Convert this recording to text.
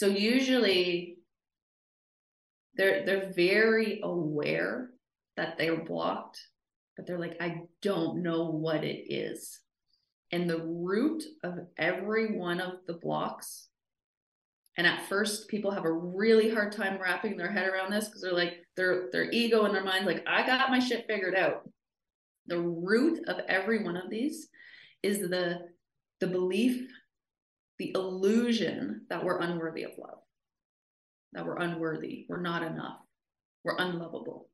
So usually they're they're very aware that they're blocked, but they're like, I don't know what it is. And the root of every one of the blocks, and at first people have a really hard time wrapping their head around this because they're like their their ego and their mind like, I got my shit figured out. The root of every one of these is the the belief, the illusion that we're unworthy of love, that we're unworthy, we're not enough, we're unlovable.